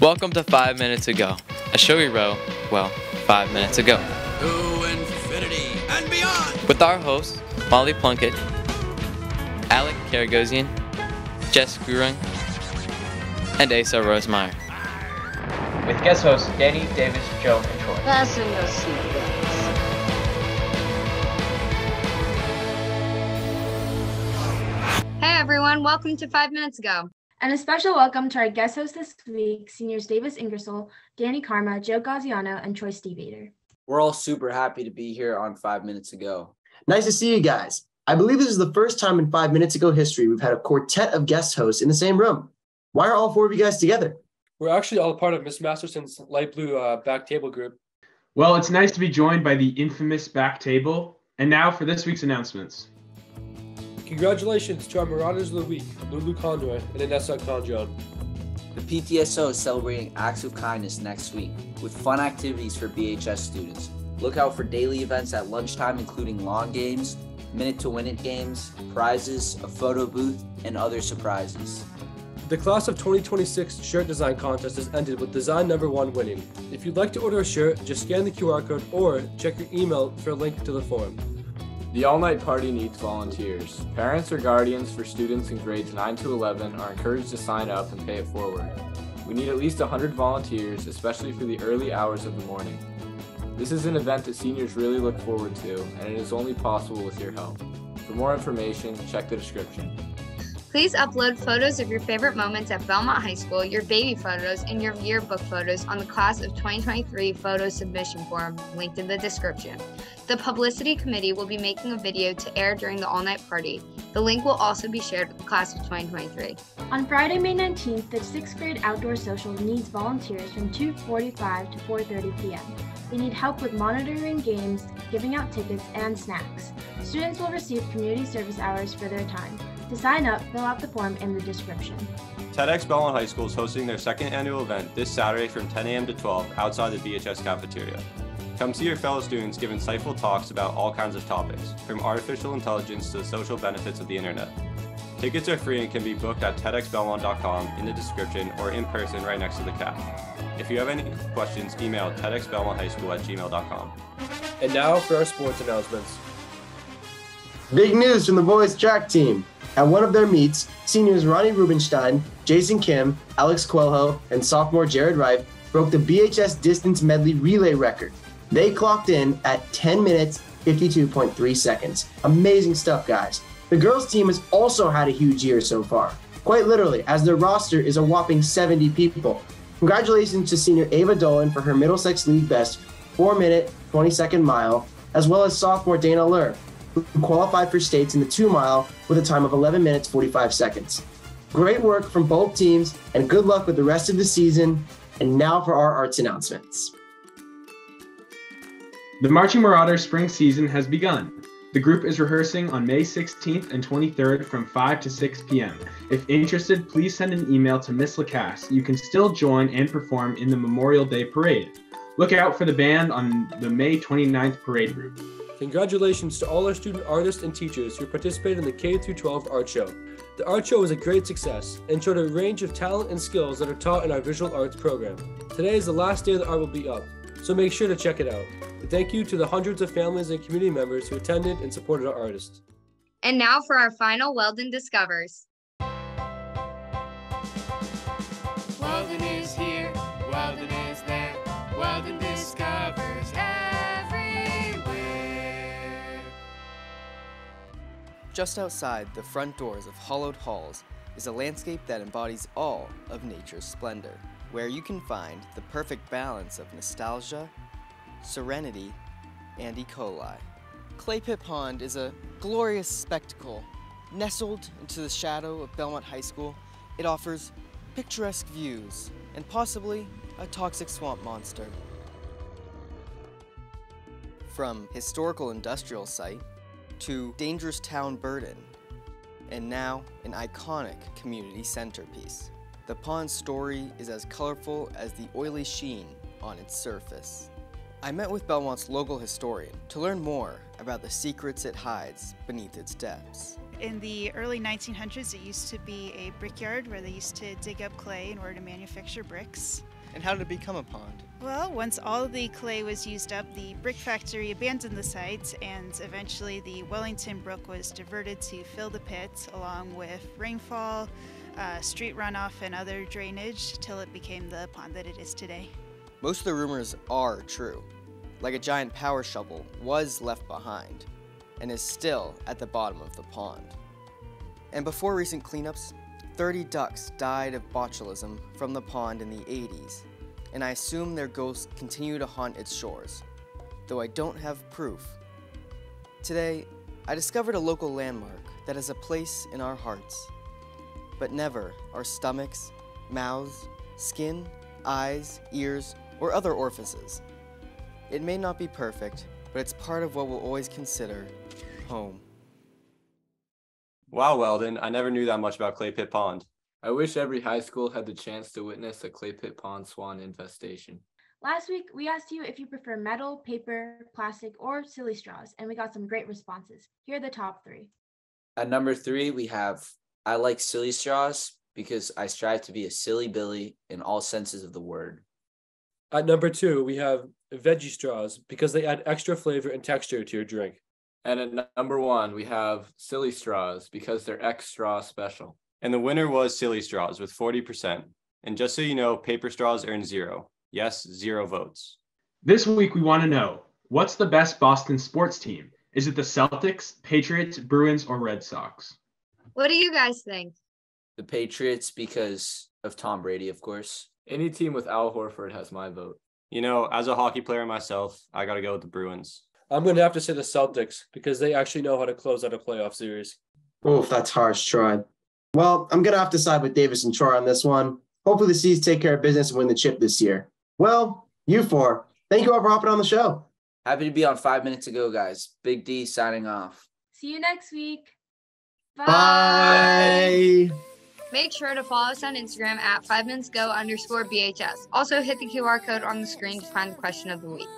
Welcome to 5 Minutes Ago, a show we wrote, well, 5 minutes ago. To infinity and beyond! With our hosts, Molly Plunkett, Alec Karagosian, Jess Gurung, and Asa Rosemeyer. With guest hosts Dani, Davis, Joe, and Troy. Fasten your seatbelts. Hey everyone, welcome to Five Minutes Ago. And a special welcome to our guest hosts this week, seniors Davis Ingersoll, Dani Karma, Joe Gaziano, and Troy Stevader. We're all super happy to be here on Five Minutes Ago. Nice to see you guys. I believe this is the first time in Five Minutes Ago history we've had a quartet of guest hosts in the same room. Why are all four of you guys together? We're actually all part of Miss Masterson's light blue uh, back table group. Well, it's nice to be joined by the infamous back table. And now for this week's announcements. Congratulations to our Marauders of the Week, Lulu Conroy and Inesa Khanjyan. The PTSO is celebrating acts of kindness next week with fun activities for BHS students. Look out for daily events at lunchtime, including lawn games, minute to win it games, prizes, a photo booth, and other surprises. The class of 2026 shirt design contest has ended with design number one winning. If you'd like to order a shirt, just scan the QR code or check your email for a link to the form. The all night party needs volunteers. Parents or guardians for students in grades 9 to 11 are encouraged to sign up and pay it forward. We need at least 100 volunteers, especially for the early hours of the morning. This is an event that seniors really look forward to, and it is only possible with your help. For more information, check the description. Please upload photos of your favorite moments at Belmont High School, your baby photos, and your yearbook photos on the Class of 2023 photo submission form linked in the description. The Publicity Committee will be making a video to air during the all night party. The link will also be shared with the Class of 2023. On Friday, May 19th, the 6th grade outdoor social needs volunteers from 2.45 to 4.30 p.m. They need help with monitoring games, giving out tickets, and snacks. Students will receive community service hours for their time. To sign up, fill out the form in the description. TEDx Belmont High School is hosting their second annual event this Saturday from 10 a.m. to 12 outside the BHS cafeteria. Come see your fellow students give insightful talks about all kinds of topics, from artificial intelligence to the social benefits of the internet. Tickets are free and can be booked at tedxbelmont.com in the description or in person right next to the cap. If you have any questions, email tedxbelmonthhighschool at gmail.com. And now for our sports announcements. Big news from the boys track team. At one of their meets, seniors Ronnie Rubenstein, Jason Kim, Alex Coelho, and sophomore Jared Reif broke the BHS distance medley relay record. They clocked in at 10 minutes 52.3 seconds. Amazing stuff, guys. The girls' team has also had a huge year so far, quite literally, as their roster is a whopping 70 people. Congratulations to senior Ava Dolan for her Middlesex League best 4 minute 20 second mile, as well as sophomore Dana Lur, who qualified for states in the 2 mile with a time of 11 minutes 45 seconds. Great work from both teams, and good luck with the rest of the season. And now for our arts announcements. The Marching Marauders spring season has begun. The group is rehearsing on May 16th and 23rd from 5 to 6 p.m. If interested, please send an email to Miss Lacasse. You can still join and perform in the Memorial Day Parade. Look out for the band on the May 29th parade route. Congratulations to all our student artists and teachers who participated in the K 12 art show. The art show was a great success and showed a range of talent and skills that are taught in our visual arts program. Today is the last day the art will be up, so make sure to check it out. And thank you to the hundreds of families and community members who attended and supported our artists. And now for our final Weldon Discovers. Weldon is here, Weldon is there, Weldon discovers everywhere. Just outside the front doors of Hollowed Halls is a landscape that embodies all of nature's splendor, where you can find the perfect balance of nostalgia, serenity, and E. coli. Clay Pit Pond is a glorious spectacle. Nestled into the shadow of Belmont High School, it offers picturesque views and possibly a toxic swamp monster. From historical industrial site to dangerous town burden, and now an iconic community centerpiece. The pond's story is as colorful as the oily sheen on its surface. I met with Belmont's local historian to learn more about the secrets it hides beneath its depths. In the early 1900s, it used to be a brickyard where they used to dig up clay in order to manufacture bricks. And how did it become a pond? Well, once all the clay was used up, the brick factory abandoned the site, and eventually the Wellington Brook was diverted to fill the pit, along with rainfall, uh, street runoff, and other drainage, till it became the pond that it is today. Most of the rumors are true, like a giant power shovel was left behind and is still at the bottom of the pond. And before recent cleanups, 30 ducks died of botulism from the pond in the 80s, and I assume their ghosts continue to haunt its shores, though I don't have proof. Today, I discovered a local landmark that has a place in our hearts, but never our stomachs, mouths, skin, eyes, ears, or other orifices. It may not be perfect, but it's part of what we'll always consider home. Wow, Weldon, I never knew that much about Clay Pit Pond. I wish every high school had the chance to witness a clay pit pond swan infestation. Last week, we asked you if you prefer metal, paper, plastic, or silly straws, and we got some great responses. Here are the top three. At number three, we have I like silly straws because I strive to be a silly Billy in all senses of the word. At number two, we have veggie straws because they add extra flavor and texture to your drink. And at number one, we have silly straws because they're extra special. And the winner was Silly Straws with 40%. And just so you know, paper straws earned zero. Yes, zero votes. This week, we want to know what's the best Boston sports team? Is it the Celtics, Patriots, Bruins, or Red Sox? What do you guys think? The Patriots because of Tom Brady, of course. Any team with Al Horford has my vote. You know, as a hockey player myself, I got to go with the Bruins. I'm going to have to say the Celtics because they actually know how to close out a playoff series. Oof, that's harsh, Troy. Well, I'm gonna have to side with Davis and Troy on this one. Hopefully, the C's take care of business and win the chip this year. Well, you four, thank you all for hopping on the show. Happy to be on five minutes ago, guys. Big D signing off. See you next week. Bye. Make sure to follow us on Instagram at 5 minutes go underscore BHS. Also, hit the QR code on the screen to find the question of the week.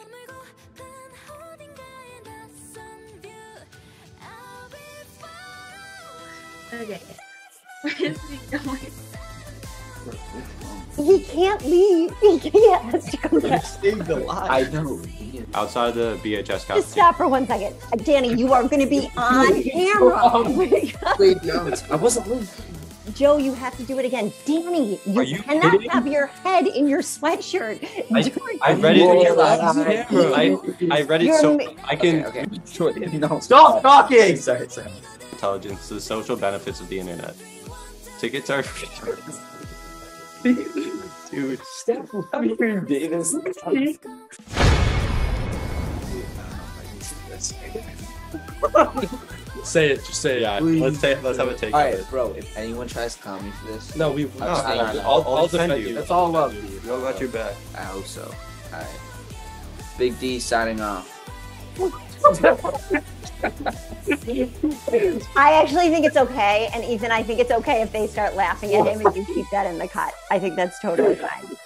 Okay. Where is he going? He can't leave. He has to come back. I know. Outside the BHS Just stop for one second. Uh, Dani, you are going to be on camera. Oh Wait, no, I wasn't listening. Joe, you have to do it again. Dani, you, Are you cannot kidding? have your head in your sweatshirt. I, I read it. Whoa. I, I read it You're so I can Okay, okay. No. Stop talking! Sorry, sorry. intelligence the social benefits of the internet. Tickets are Dude, Stop laughing, Davis. Say it, just say it. yeah. Let's take let's have a take. All on bro. If anyone tries to call me for this, No, we. No, No, Stay no, on no, it. I'll, I'll I'll defend defend you. you. that's all love, dude. You all got your back. I hope so. All right. Big D signing off. I actually think it's okay. And Ethan, I think it's okay if they start laughing at him and you keep that in the cut. I think that's totally fine.